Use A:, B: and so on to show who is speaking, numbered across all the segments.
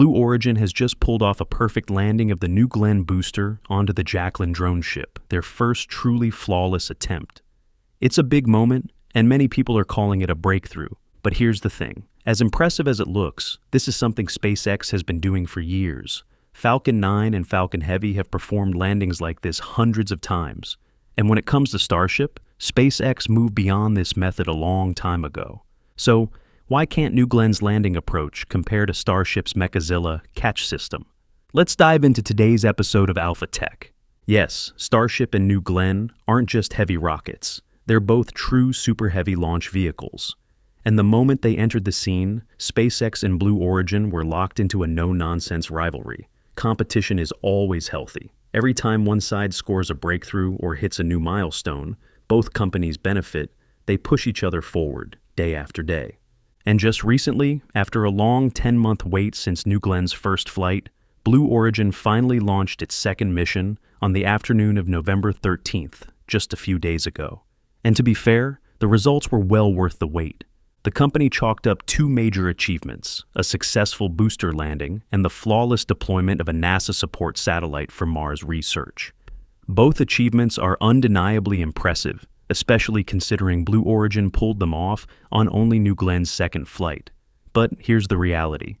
A: Blue Origin has just pulled off a perfect landing of the New Glenn booster onto the Jacklyn drone ship, their first truly flawless attempt. It's a big moment, and many people are calling it a breakthrough. But here's the thing as impressive as it looks, this is something SpaceX has been doing for years. Falcon 9 and Falcon Heavy have performed landings like this hundreds of times. And when it comes to Starship, SpaceX moved beyond this method a long time ago. So, why can't New Glenn's landing approach compare to Starship's Mechazilla catch system? Let's dive into today's episode of Alpha Tech. Yes, Starship and New Glenn aren't just heavy rockets. They're both true super heavy launch vehicles. And the moment they entered the scene, SpaceX and Blue Origin were locked into a no nonsense rivalry. Competition is always healthy. Every time one side scores a breakthrough or hits a new milestone, both companies benefit, they push each other forward, day after day. And just recently, after a long 10 month wait since New Glenn's first flight, Blue Origin finally launched its second mission on the afternoon of November 13th, just a few days ago. And to be fair, the results were well worth the wait. The company chalked up two major achievements a successful booster landing and the flawless deployment of a NASA support satellite for Mars research. Both achievements are undeniably impressive especially considering Blue Origin pulled them off on only New Glenn's second flight. But here's the reality.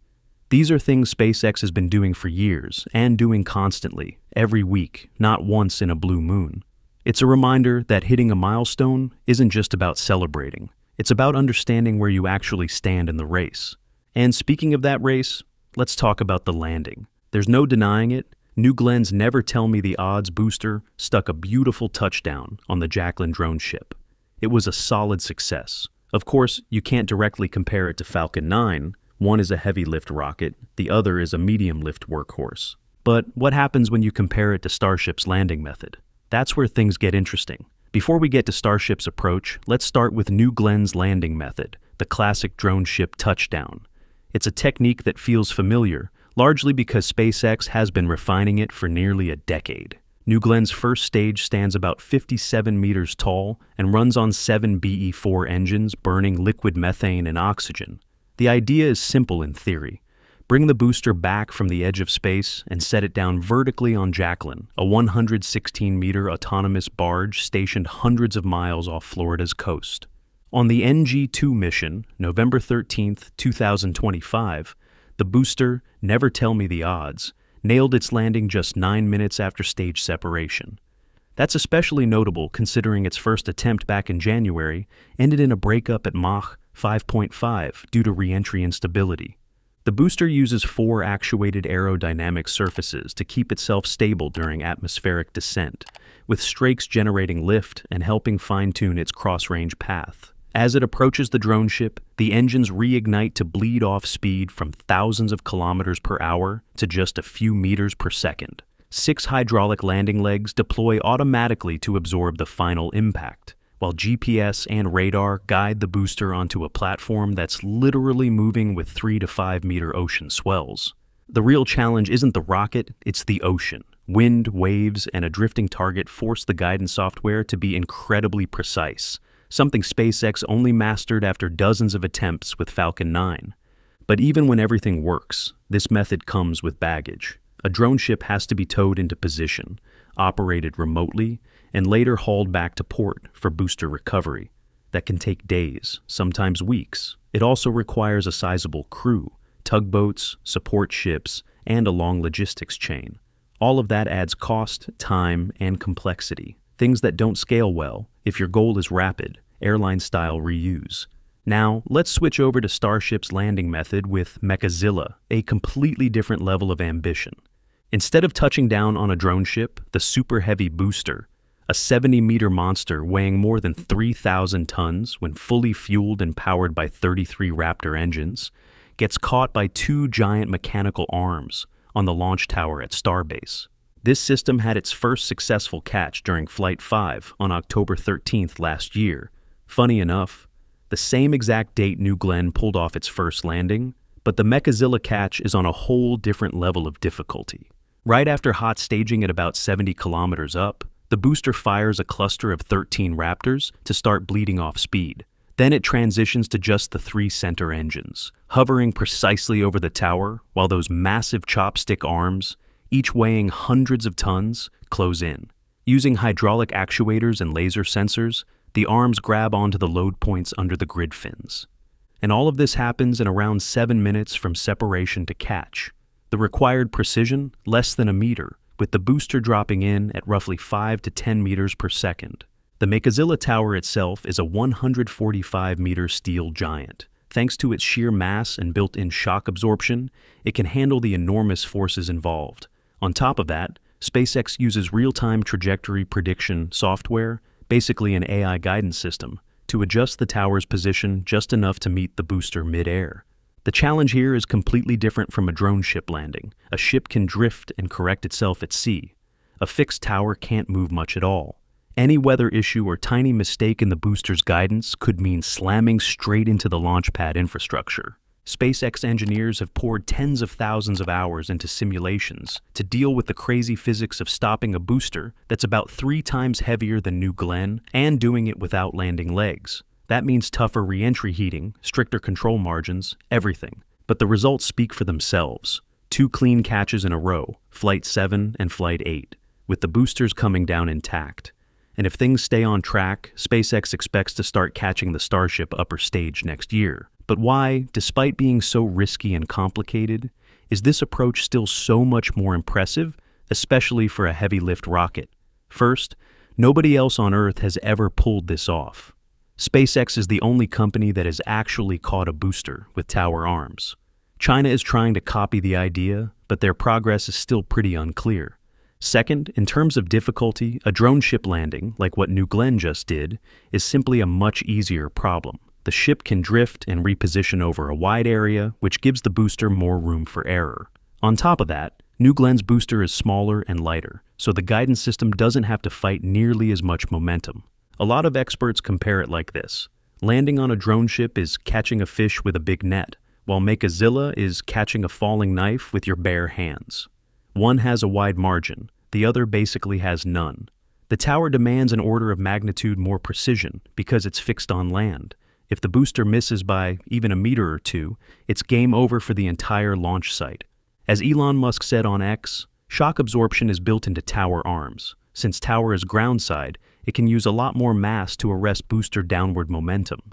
A: These are things SpaceX has been doing for years, and doing constantly, every week, not once in a blue moon. It's a reminder that hitting a milestone isn't just about celebrating, it's about understanding where you actually stand in the race. And speaking of that race, let's talk about the landing. There's no denying it, New Glenn's Never Tell Me the Odds booster stuck a beautiful touchdown on the Jacklyn drone ship. It was a solid success. Of course, you can't directly compare it to Falcon 9. One is a heavy lift rocket, the other is a medium lift workhorse. But what happens when you compare it to Starship's landing method? That's where things get interesting. Before we get to Starship's approach, let's start with New Glenn's landing method, the classic drone ship touchdown. It's a technique that feels familiar, largely because SpaceX has been refining it for nearly a decade. New Glenn's first stage stands about 57 meters tall and runs on seven BE-4 engines burning liquid methane and oxygen. The idea is simple in theory. Bring the booster back from the edge of space and set it down vertically on Jacklyn, a 116-meter autonomous barge stationed hundreds of miles off Florida's coast. On the NG-2 mission, November 13, 2025, the booster, Never Tell Me the Odds, nailed its landing just nine minutes after stage separation. That's especially notable considering its first attempt back in January ended in a breakup at Mach 5.5 due to reentry instability. The booster uses four actuated aerodynamic surfaces to keep itself stable during atmospheric descent, with strakes generating lift and helping fine-tune its cross-range path. As it approaches the drone ship, the engines reignite to bleed off speed from thousands of kilometers per hour to just a few meters per second. Six hydraulic landing legs deploy automatically to absorb the final impact, while GPS and radar guide the booster onto a platform that's literally moving with 3 to 5 meter ocean swells. The real challenge isn't the rocket, it's the ocean. Wind, waves, and a drifting target force the guidance software to be incredibly precise something SpaceX only mastered after dozens of attempts with Falcon 9. But even when everything works, this method comes with baggage. A drone ship has to be towed into position, operated remotely, and later hauled back to port for booster recovery. That can take days, sometimes weeks. It also requires a sizable crew, tugboats, support ships, and a long logistics chain. All of that adds cost, time, and complexity, things that don't scale well if your goal is rapid, airline-style reuse. Now, let's switch over to Starship's landing method with Mechazilla, a completely different level of ambition. Instead of touching down on a drone ship, the Super Heavy Booster, a 70-meter monster weighing more than 3,000 tons when fully fueled and powered by 33 Raptor engines, gets caught by two giant mechanical arms on the launch tower at Starbase. This system had its first successful catch during Flight 5 on October 13th last year. Funny enough, the same exact date New Glenn pulled off its first landing, but the Mechazilla catch is on a whole different level of difficulty. Right after hot staging at about 70 kilometers up, the booster fires a cluster of 13 Raptors to start bleeding off speed. Then it transitions to just the three center engines, hovering precisely over the tower while those massive chopstick arms, each weighing hundreds of tons, close in. Using hydraulic actuators and laser sensors, the arms grab onto the load points under the grid fins. And all of this happens in around seven minutes from separation to catch. The required precision, less than a meter, with the booster dropping in at roughly 5 to 10 meters per second. The Mechazilla Tower itself is a 145 meter steel giant. Thanks to its sheer mass and built in shock absorption, it can handle the enormous forces involved. On top of that, SpaceX uses real time trajectory prediction software, basically an AI guidance system, to adjust the tower's position just enough to meet the booster midair. The challenge here is completely different from a drone ship landing. A ship can drift and correct itself at sea. A fixed tower can't move much at all. Any weather issue or tiny mistake in the booster's guidance could mean slamming straight into the launch pad infrastructure. SpaceX engineers have poured tens of thousands of hours into simulations to deal with the crazy physics of stopping a booster that's about three times heavier than New Glenn and doing it without landing legs. That means tougher reentry heating, stricter control margins, everything. But the results speak for themselves. Two clean catches in a row, Flight 7 and Flight 8, with the boosters coming down intact. And if things stay on track, SpaceX expects to start catching the Starship upper stage next year. But why, despite being so risky and complicated, is this approach still so much more impressive, especially for a heavy lift rocket? First, nobody else on Earth has ever pulled this off. SpaceX is the only company that has actually caught a booster with tower arms. China is trying to copy the idea, but their progress is still pretty unclear. Second, in terms of difficulty, a drone ship landing, like what New Glenn just did, is simply a much easier problem. The ship can drift and reposition over a wide area, which gives the booster more room for error. On top of that, New Glenn's booster is smaller and lighter, so the guidance system doesn't have to fight nearly as much momentum. A lot of experts compare it like this. Landing on a drone ship is catching a fish with a big net, while Mechazilla is catching a falling knife with your bare hands. One has a wide margin, the other basically has none. The tower demands an order of magnitude more precision because it's fixed on land. If the booster misses by even a meter or two, it's game over for the entire launch site. As Elon Musk said on X, shock absorption is built into tower arms. Since tower is groundside, it can use a lot more mass to arrest booster downward momentum.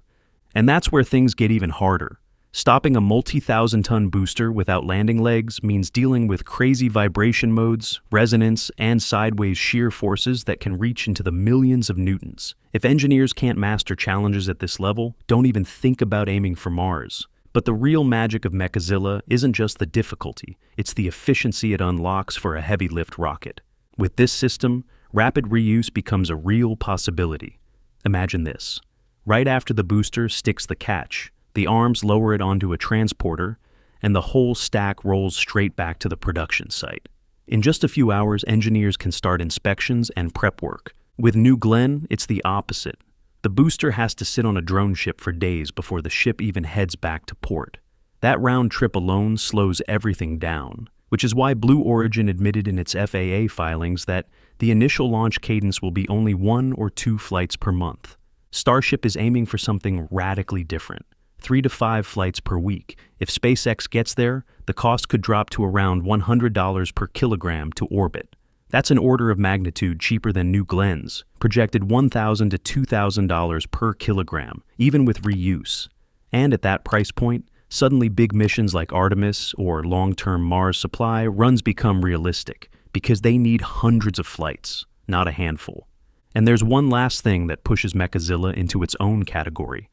A: And that's where things get even harder. Stopping a multi-thousand ton booster without landing legs means dealing with crazy vibration modes, resonance, and sideways shear forces that can reach into the millions of newtons. If engineers can't master challenges at this level, don't even think about aiming for Mars. But the real magic of Mechazilla isn't just the difficulty, it's the efficiency it unlocks for a heavy lift rocket. With this system, rapid reuse becomes a real possibility. Imagine this. Right after the booster sticks the catch, the arms lower it onto a transporter, and the whole stack rolls straight back to the production site. In just a few hours, engineers can start inspections and prep work. With New Glenn, it's the opposite. The booster has to sit on a drone ship for days before the ship even heads back to port. That round trip alone slows everything down, which is why Blue Origin admitted in its FAA filings that the initial launch cadence will be only one or two flights per month. Starship is aiming for something radically different three to five flights per week. If SpaceX gets there, the cost could drop to around $100 per kilogram to orbit. That's an order of magnitude cheaper than New Glenn's, projected 1,000 to $2,000 per kilogram, even with reuse. And at that price point, suddenly big missions like Artemis or long-term Mars supply runs become realistic because they need hundreds of flights, not a handful. And there's one last thing that pushes Mechazilla into its own category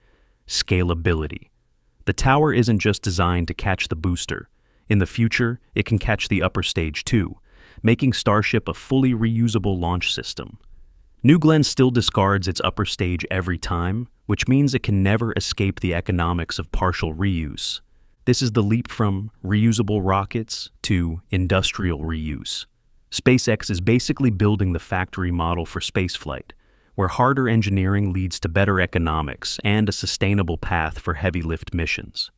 A: scalability. The tower isn't just designed to catch the booster. In the future, it can catch the upper stage too, making Starship a fully reusable launch system. New Glenn still discards its upper stage every time, which means it can never escape the economics of partial reuse. This is the leap from reusable rockets to industrial reuse. SpaceX is basically building the factory model for spaceflight, where harder engineering leads to better economics and a sustainable path for heavy lift missions.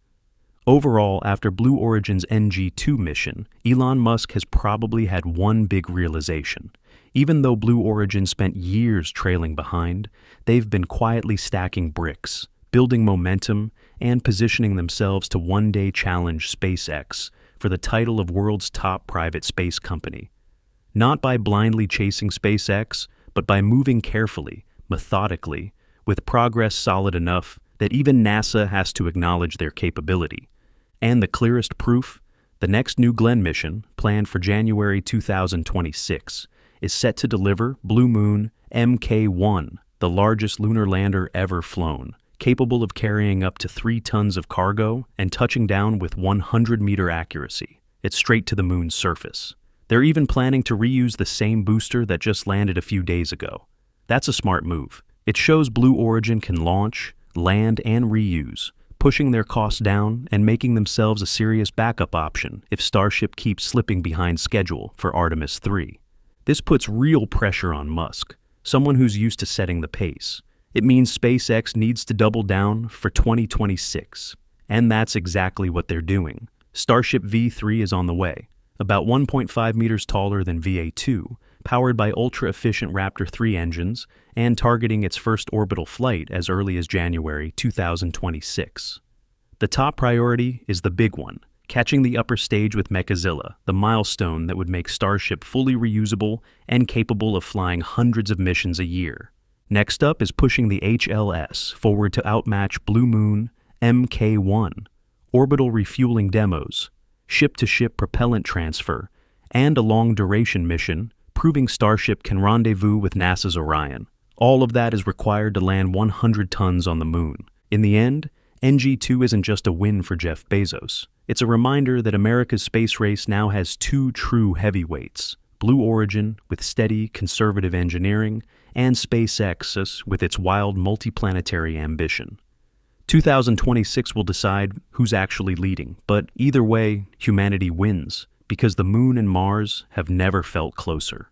A: Overall, after Blue Origin's NG-2 mission, Elon Musk has probably had one big realization. Even though Blue Origin spent years trailing behind, they've been quietly stacking bricks, building momentum and positioning themselves to one day challenge SpaceX for the title of world's top private space company. Not by blindly chasing SpaceX, but by moving carefully, methodically, with progress solid enough that even NASA has to acknowledge their capability. And the clearest proof? The next New Glenn mission, planned for January 2026, is set to deliver Blue Moon MK 1, the largest lunar lander ever flown, capable of carrying up to three tons of cargo and touching down with 100 meter accuracy. It's straight to the moon's surface. They're even planning to reuse the same booster that just landed a few days ago. That's a smart move. It shows Blue Origin can launch, land, and reuse, pushing their costs down and making themselves a serious backup option if Starship keeps slipping behind schedule for Artemis 3. This puts real pressure on Musk, someone who's used to setting the pace. It means SpaceX needs to double down for 2026. And that's exactly what they're doing. Starship V3 is on the way, about 1.5 meters taller than V2, powered by ultra efficient Raptor 3 engines, and targeting its first orbital flight as early as January 2026. The top priority is the big one catching the upper stage with Mechazilla, the milestone that would make Starship fully reusable and capable of flying hundreds of missions a year. Next up is pushing the HLS forward to outmatch Blue Moon MK 1, orbital refueling demos, ship to ship propellant transfer, and a long duration mission proving Starship can rendezvous with NASA's Orion. All of that is required to land 100 tons on the moon. In the end, NG2 isn't just a win for Jeff Bezos. It's a reminder that America's space race now has two true heavyweights Blue Origin, with steady, conservative engineering, and SpaceX with its wild multiplanetary ambition. 2026 will decide who's actually leading, but either way, humanity wins because the moon and Mars have never felt closer.